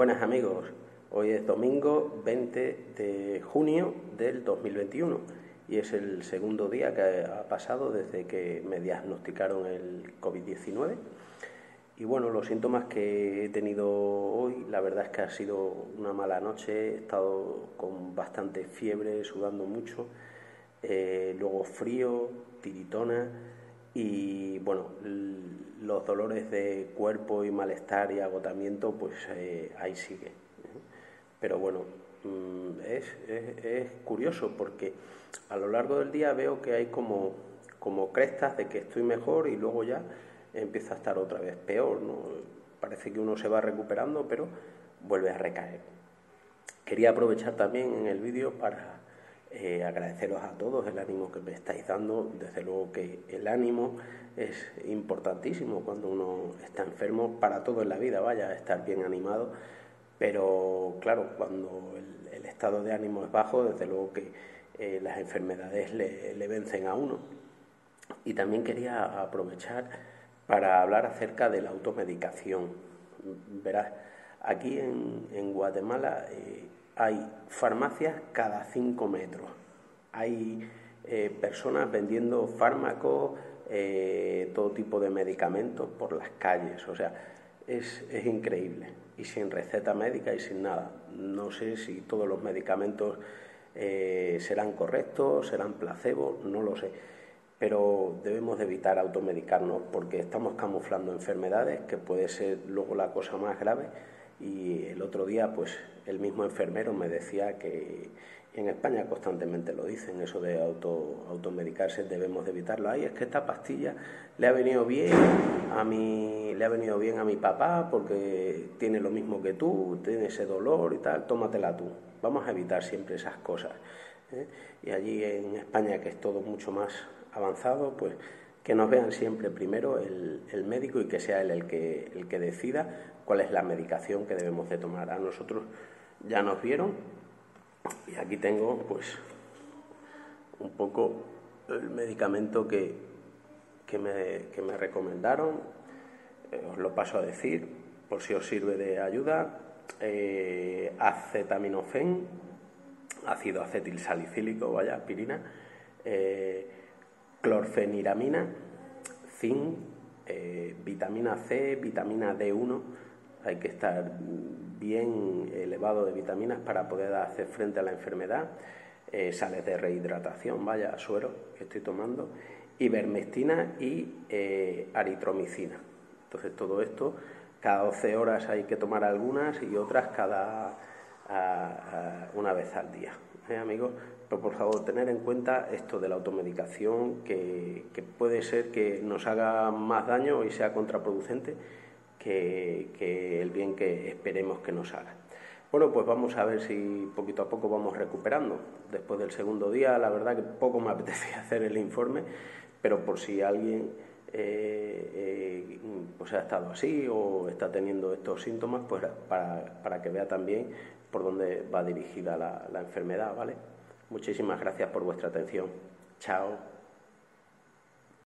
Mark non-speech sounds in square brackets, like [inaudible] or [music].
Buenas amigos, hoy es domingo 20 de junio del 2021 y es el segundo día que ha pasado desde que me diagnosticaron el COVID-19. Y bueno, los síntomas que he tenido hoy, la verdad es que ha sido una mala noche, he estado con bastante fiebre, sudando mucho, eh, luego frío, tiritona y bueno, los dolores de cuerpo y malestar y agotamiento, pues eh, ahí sigue. ¿eh? Pero bueno, mm, es, es, curioso porque a lo largo del día veo que hay como, como crestas de que estoy mejor y luego ya empieza a estar otra vez peor. Parece que uno se va recuperando, pero vuelve a recaer. Quería aprovechar también en el vídeo para eh, agradeceros a todos el ánimo que me estáis dando. Desde luego que el ánimo es importantísimo cuando uno está enfermo, para todo en la vida, vaya, estar bien animado. Pero claro, cuando el, estado de ánimo es bajo, desde luego que eh, las enfermedades le, vencen a uno. Y también quería aprovechar para hablar acerca de la automedicación. Verás, aquí en, Guatemala eh, hay farmacias cada cinco metros, hay eh, personas vendiendo fármacos, eh, todo tipo de medicamentos por las calles, o sea, es, increíble y sin receta médica y sin nada. No sé si todos los medicamentos eh, serán correctos, serán placebo, no lo sé. Pero debemos de evitar automedicarnos porque estamos camuflando enfermedades que puede ser luego la cosa más grave y el otro día, pues el mismo enfermero me decía que en España constantemente lo dicen, eso de auto, automedicarse debemos de evitarlo. Ay, es que esta pastilla le ha venido bien a mi, le ha venido bien a mi papá porque tiene lo mismo que tú, tiene ese dolor y tal, tómatela tú. Vamos a evitar siempre esas cosas. ¿eh? Y allí en España, que es todo mucho más avanzado, pues que nos vean siempre primero el, el médico y que sea él el que, el que decida cuál es la medicación que debemos de tomar. A nosotros ya nos vieron y aquí tengo pues un poco el medicamento que, que, me, que me, recomendaron, eh, os lo paso a decir por si os sirve de ayuda, eh, ácido acetilsalicílico, vaya, aspirina, eh, clorfeniramina, zinc, eh, vitamina C, vitamina D1, hay que estar bien elevado de vitaminas para poder hacer frente a la enfermedad, eh, sales de rehidratación, vaya, suero que estoy tomando, ivermectina y eh, aritromicina. Entonces todo esto, cada 12 horas hay que tomar algunas y otras cada una vez al día. ¿eh, amigos? Pero por favor, tener en cuenta esto de la automedicación, que, que puede ser que nos haga más daño y sea contraproducente que, el bien que esperemos que nos haga. Bueno, pues vamos a ver si poquito a poco vamos recuperando. Después del segundo día, la verdad que poco me [laughs] apetecía hacer el informe, pero por si alguien eh, eh, pues ha estado así o está teniendo estos síntomas, pues para, para que vea también por dónde va dirigida la, la enfermedad, ¿vale? Muchísimas gracias por vuestra atención. Chao.